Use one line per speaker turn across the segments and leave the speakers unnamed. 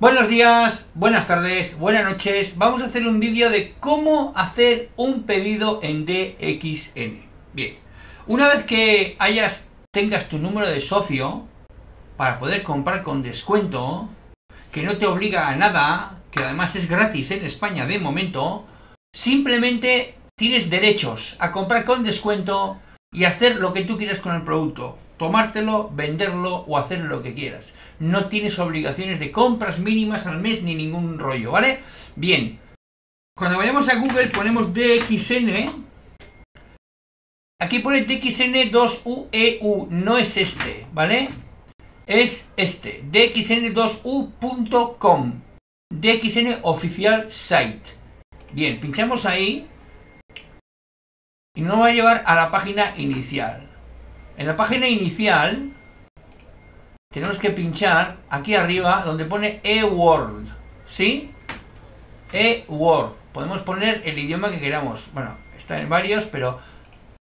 Buenos días, buenas tardes, buenas noches. Vamos a hacer un vídeo de cómo hacer un pedido en DXN. Bien, una vez que hayas tengas tu número de socio para poder comprar con descuento, que no te obliga a nada, que además es gratis en España de momento, simplemente tienes derechos a comprar con descuento y hacer lo que tú quieras con el producto. Tomártelo, venderlo o hacer lo que quieras. No tienes obligaciones de compras mínimas al mes ni ningún rollo, ¿vale? Bien. Cuando vayamos a Google ponemos DXN. Aquí pone DXN2UEU, e no es este, ¿vale? Es este, DXN2U.com. DXN Oficial Site. Bien, pinchamos ahí y nos va a llevar a la página inicial. En la página inicial tenemos que pinchar aquí arriba donde pone eWorld, ¿sí? eWorld. Podemos poner el idioma que queramos. Bueno, está en varios, pero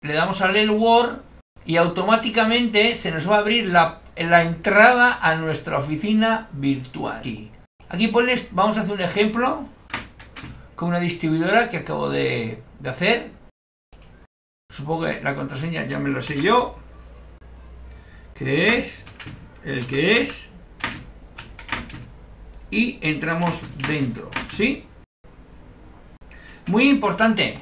le damos al eWorld y automáticamente se nos va a abrir la, la entrada a nuestra oficina virtual. Aquí, pones, vamos a hacer un ejemplo con una distribuidora que acabo de, de hacer. Supongo que la contraseña ya me lo sé yo. Que es el que es. Y entramos dentro. ¿Sí? Muy importante.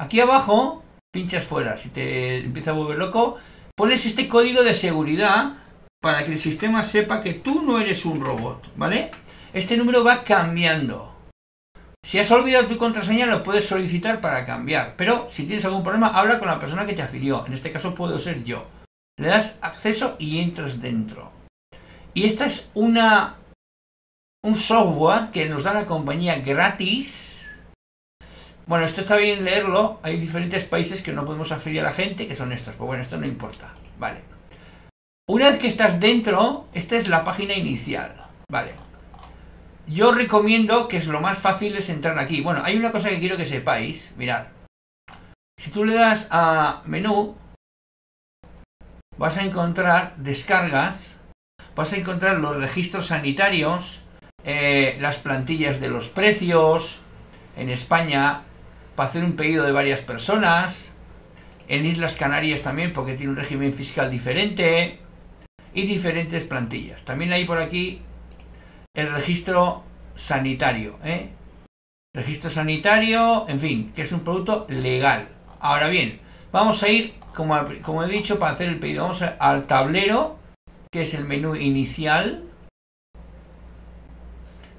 Aquí abajo, pinchas fuera. Si te empieza a volver loco, pones este código de seguridad para que el sistema sepa que tú no eres un robot. ¿Vale? Este número va cambiando. Si has olvidado tu contraseña, lo puedes solicitar para cambiar. Pero si tienes algún problema, habla con la persona que te afilió. En este caso puedo ser yo. Le das acceso y entras dentro. Y esta es una un software que nos da la compañía gratis. Bueno, esto está bien leerlo. Hay diferentes países que no podemos afiliar a la gente, que son estos. Pero bueno, esto no importa. Vale. Una vez que estás dentro, esta es la página inicial. Vale. Yo recomiendo que es lo más fácil es entrar aquí. Bueno, hay una cosa que quiero que sepáis. Mirad. Si tú le das a menú, vas a encontrar descargas, vas a encontrar los registros sanitarios, eh, las plantillas de los precios en España para hacer un pedido de varias personas, en Islas Canarias también porque tiene un régimen fiscal diferente y diferentes plantillas. También hay por aquí el registro sanitario. ¿eh? Registro sanitario, en fin, que es un producto legal. Ahora bien, vamos a ir, como, como he dicho, para hacer el pedido. Vamos al tablero, que es el menú inicial.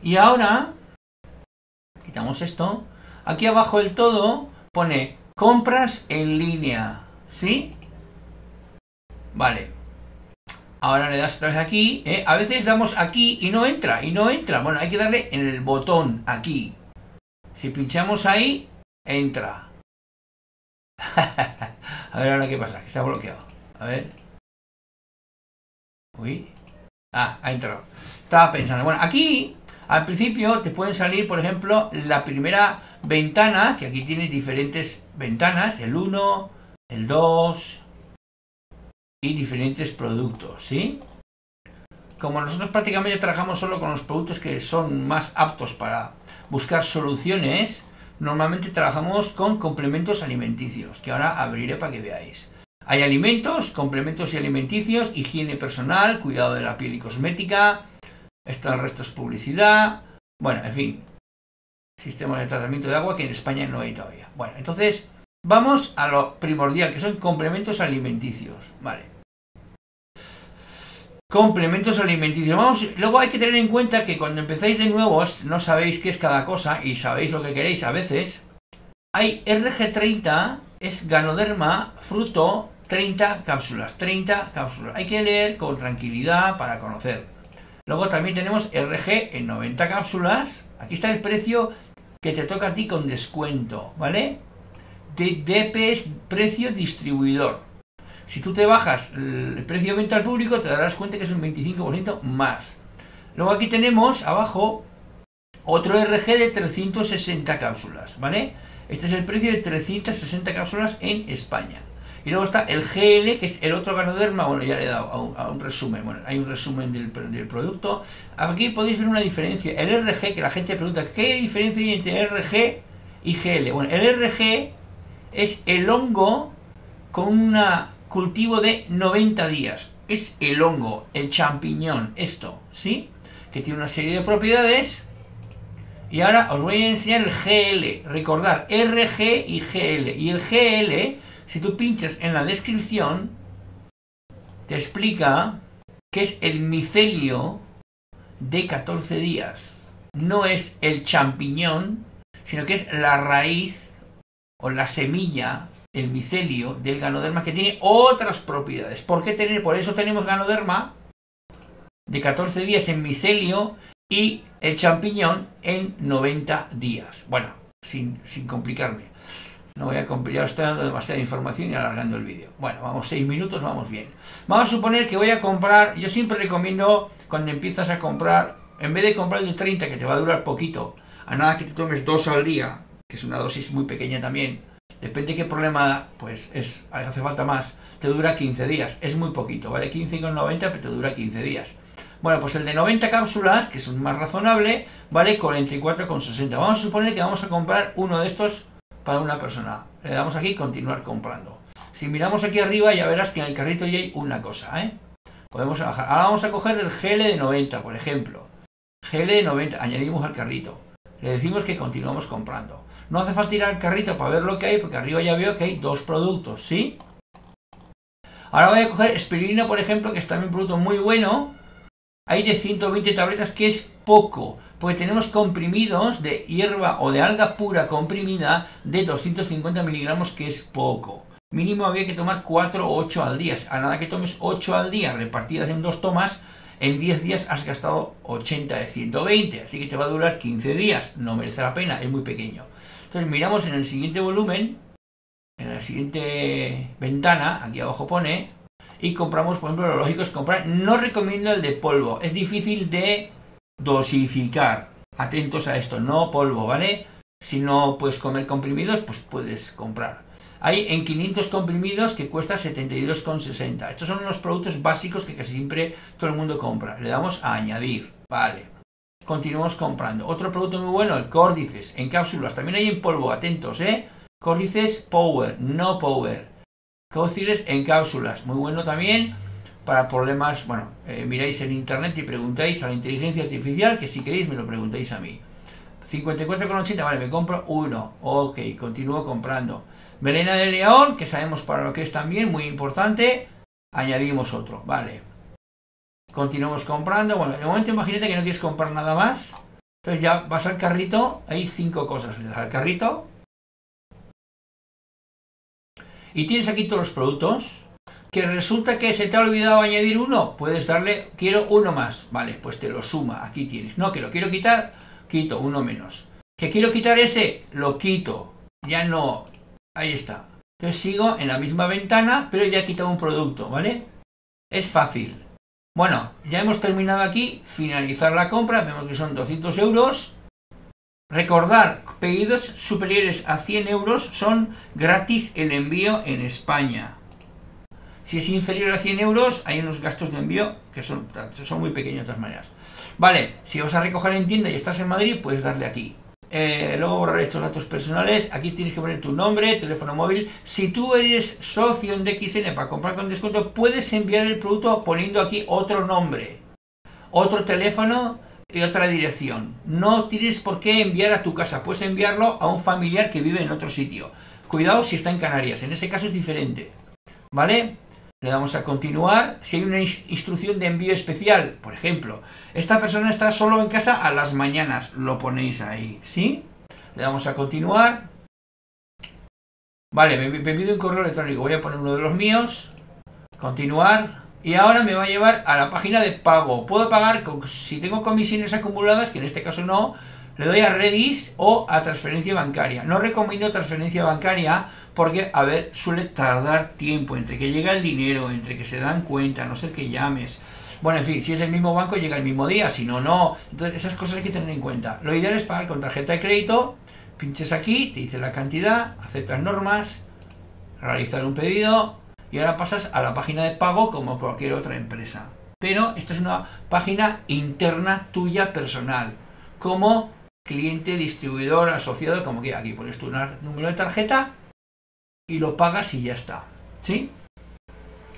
Y ahora, quitamos esto. Aquí abajo del todo pone compras en línea. ¿Sí? Vale, Ahora le das otra vez aquí. ¿eh? A veces damos aquí y no entra, y no entra. Bueno, hay que darle en el botón, aquí. Si pinchamos ahí, entra. a ver ahora qué pasa, que está bloqueado. A ver. Uy. Ah, ha entrado. Estaba pensando. Bueno, aquí, al principio, te pueden salir, por ejemplo, la primera ventana, que aquí tiene diferentes ventanas, el 1, el 2, y diferentes productos, ¿sí? Como nosotros prácticamente trabajamos solo con los productos que son más aptos para buscar soluciones, normalmente trabajamos con complementos alimenticios, que ahora abriré para que veáis. Hay alimentos, complementos y alimenticios, higiene personal, cuidado de la piel y cosmética, esto el resto es publicidad, bueno, en fin, sistemas de tratamiento de agua que en España no hay todavía. Bueno, entonces Vamos a lo primordial, que son complementos alimenticios. Vale. Complementos alimenticios. Vamos, luego hay que tener en cuenta que cuando empezáis de nuevo no sabéis qué es cada cosa y sabéis lo que queréis a veces. Hay RG30, es ganoderma, fruto, 30 cápsulas. 30 cápsulas. Hay que leer con tranquilidad para conocer. Luego también tenemos RG en 90 cápsulas. Aquí está el precio que te toca a ti con descuento, ¿vale? de precio distribuidor. Si tú te bajas el precio de venta al público, te darás cuenta que es un 25% más. Luego aquí tenemos abajo otro RG de 360 cápsulas, ¿vale? Este es el precio de 360 cápsulas en España. Y luego está el GL, que es el otro ganoderma. Bueno, ya le he dado a un, a un resumen. Bueno, hay un resumen del, del, producto. Aquí podéis ver una diferencia. El RG, que la gente pregunta, ¿qué diferencia hay entre RG y GL? Bueno, el RG es el hongo con un cultivo de 90 días. Es el hongo, el champiñón, esto, ¿sí? Que tiene una serie de propiedades. Y ahora os voy a enseñar el GL. Recordad, RG y GL. Y el GL si tú pinchas en la descripción, te explica que es el micelio de 14 días. No es el champiñón, sino que es la raíz o la semilla, el micelio del ganoderma que tiene otras propiedades. ¿Por qué tener? Por eso tenemos ganoderma de 14 días en micelio y el champiñón en 90 días. Bueno, sin, complicarme. No voy a complicar, estoy dando demasiada información y alargando el vídeo. Bueno, vamos, 6 minutos, vamos bien. Vamos a suponer que voy a comprar, yo siempre recomiendo cuando empiezas a comprar, en vez de comprar el de 30 que te va a durar poquito, a nada que te tomes dos al día, que es una dosis muy pequeña también, depende de qué problema, pues es, hace falta más, te dura 15 días, es muy poquito, ¿vale? 15,90 pero te dura 15 días. Bueno, pues el de 90 cápsulas, que es un más razonable, vale 44,60. Vamos a suponer que vamos a comprar uno de estos para una persona. Le damos aquí continuar comprando. Si miramos aquí arriba ya verás que en el carrito ya hay una cosa, ¿eh? Podemos bajar. Ahora vamos a coger el GL de 90, por ejemplo. GL de 90, añadimos al carrito. Le decimos que continuamos comprando. No hace falta ir al carrito para ver lo que hay, porque arriba ya veo que hay dos productos, ¿sí? Ahora voy a coger espirulina, por ejemplo, que es también un producto muy bueno. Hay de 120 tabletas, que es poco porque tenemos comprimidos de hierba o de alga pura comprimida de 250 miligramos, que es poco. Mínimo había que tomar 4 o 8 al día. A nada que tomes 8 al día repartidas en dos tomas, en 10 días has gastado 80 de 120. Así que te va a durar 15 días. No merece la pena, es muy pequeño. Entonces miramos en el siguiente volumen, en la siguiente ventana, aquí abajo pone, y compramos, por ejemplo, lo lógico es comprar. No recomiendo el de polvo, es difícil de dosificar. Atentos a esto, no polvo, ¿vale? Si no puedes comer comprimidos, pues puedes comprar. Hay en 500 comprimidos que cuesta 72,60. Estos son los productos básicos que casi siempre todo el mundo compra. Le damos a añadir, vale. Continuamos comprando. Otro producto muy bueno, el Córdices, en cápsulas. También hay en polvo, atentos, ¿eh? Córdices Power, no Power. Córdices en cápsulas, muy bueno también para problemas, bueno, eh, miráis en internet y preguntáis a la inteligencia artificial, que si queréis me lo preguntáis a mí. 54,80, vale, me compro uno, ok, continúo comprando. Melena de león, que sabemos para lo que es también, muy importante, añadimos otro, vale. Continuamos comprando, bueno, de momento imagínate que no quieres comprar nada más, entonces ya vas al carrito, hay cinco cosas, le das al carrito, y tienes aquí todos los productos, que resulta que se te ha olvidado añadir uno, puedes darle, quiero uno más, vale, pues te lo suma, aquí tienes. No, que lo quiero quitar, quito uno menos. Que quiero quitar ese, lo quito, ya no, ahí está. Entonces sigo en la misma ventana, pero ya he quitado un producto, ¿vale? Es fácil. Bueno, ya hemos terminado aquí, finalizar la compra, vemos que son 200 euros. Recordar, pedidos superiores a 100 euros son gratis el envío en España. Si es inferior a 100 euros, hay unos gastos de envío que son, son muy pequeños de todas maneras. Vale, si vas a recoger en tienda y estás en Madrid, puedes darle aquí. Eh, luego borrar estos datos personales. Aquí tienes que poner tu nombre, teléfono móvil. Si tú eres socio en DXN para comprar con descuento, puedes enviar el producto poniendo aquí otro nombre, otro teléfono y otra dirección. No tienes por qué enviar a tu casa, puedes enviarlo a un familiar que vive en otro sitio. Cuidado si está en Canarias, en ese caso es diferente. ¿Vale? Le damos a continuar. Si hay una instrucción de envío especial, por ejemplo, esta persona está solo en casa a las mañanas, lo ponéis ahí, ¿sí? Le damos a continuar. Vale, me, pido un correo electrónico, voy a poner uno de los míos. Continuar. Y ahora me va a llevar a la página de pago. Puedo pagar si tengo comisiones acumuladas, que en este caso no, le doy a Redis o a transferencia bancaria. No recomiendo transferencia bancaria porque, a ver, suele tardar tiempo entre que llega el dinero, entre que se dan cuenta, no sé que llames. Bueno, en fin, si es del mismo banco llega el mismo día, si no, no. Entonces esas cosas hay que tener en cuenta. Lo ideal es pagar con tarjeta de crédito, pinches aquí, te dice la cantidad, aceptas normas, realizar un pedido y ahora pasas a la página de pago como cualquier otra empresa. Pero esto es una página interna tuya personal, como cliente, distribuidor, asociado, como que aquí pones tu número de tarjeta y lo pagas y ya está. ¿Sí?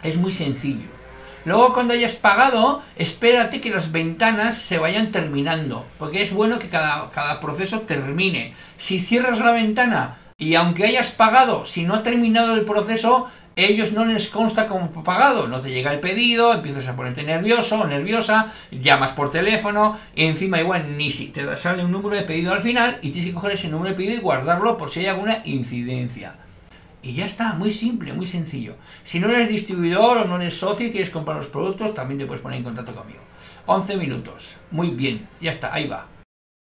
Es muy sencillo. Luego cuando hayas pagado, espérate que las ventanas se vayan terminando, porque es bueno que cada, cada proceso termine. Si cierras la ventana y aunque hayas pagado, si no ha terminado el proceso, ellos no les consta como pagado, no te llega el pedido, empiezas a ponerte nervioso o nerviosa, llamas por teléfono, y encima igual ni si te sale un número de pedido al final y tienes que coger ese número de pedido y guardarlo por si hay alguna incidencia. Y ya está, muy simple, muy sencillo. Si no eres distribuidor o no eres socio y quieres comprar los productos, también te puedes poner en contacto conmigo. 11 minutos. Muy bien, ya está, ahí va.